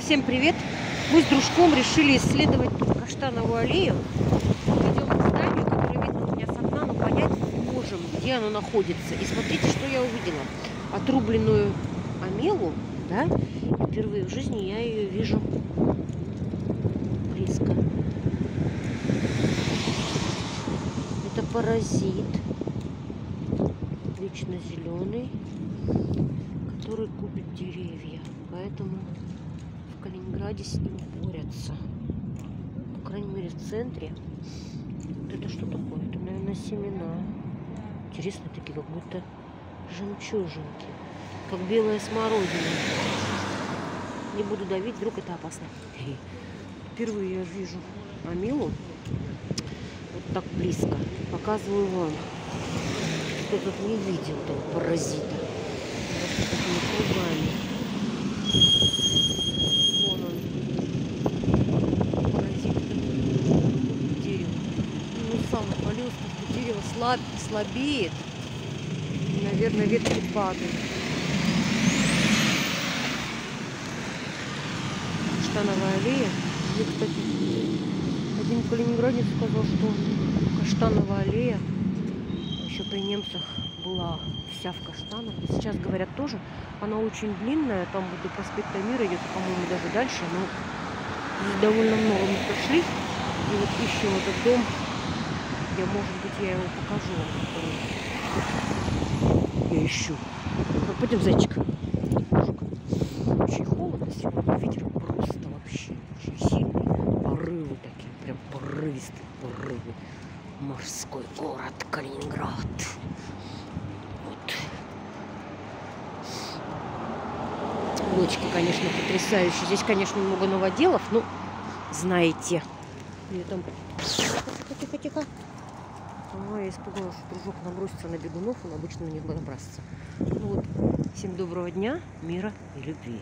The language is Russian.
Всем привет! Мы с дружком решили исследовать Каштановую аллею. Идем к зданию, которое видно у меня с окна, но понять не можем, где оно находится. И смотрите, что я увидела. Отрубленную амелу, да? Впервые в жизни я ее вижу близко. Это паразит. Вечно зеленый, который губит деревья. Поэтому Калининграде с ним борются. По крайней мере, в центре. Вот это что такое? Это, наверное, семена. Интересно, такие как будто жемчужинки. Как белая смородина. Не буду давить, вдруг это опасно. Впервые я вижу Амилу вот так близко. Показываю вам. Кто тут не видел этого паразита. Просто такими кругами. Вон он. Паразит этот дерево. Ну, сам отвалился, потому что дерево слаб, слабеет. Наверное, ветки падают. Каштановая аллея. Мне, кстати, один калининградец сказал, что Каштановая аллея еще при немцах была вся в каштанах. Сейчас говорят тоже, она очень длинная, там вот до проспекта Мира идет, по-моему, даже дальше, но довольно много мы прошли. И вот ищем этот дом, где, может быть, я его покажу вам. Я ищу. Ну, Пойдем, зайчик. Очень холодно сегодня, ветер просто вообще очень сильный. Порывы такие, прям порывистые порывы. Морской город Калининград. Вот. Лодочки, конечно, потрясающие. Здесь, конечно, много новоделов, но знаете. Или там... Тихо, тихо, тихо. А, я испугалась, что дружок набросится на бегунов, он обычно на них набрасывается. Ну вот, всем доброго дня, мира и любви.